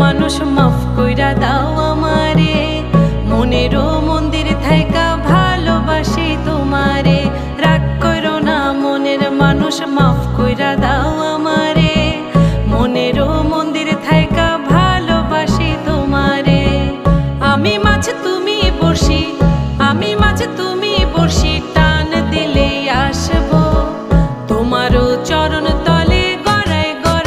মানুষ মাফ কইরা দাও আমারে। মনেরও মন্দির থাইকা ভালোবাসি তোমারে। রাগ করো না, মনের মানুষ মাফ কইরা দাও আমারে। মনেরও মন্দির থাইকা ভালোবাসি তোমারে। আমি মাছ তুমি বসি আমি মাছ তুমি বসি টান দিলে আসব। তোমারও চরণ তো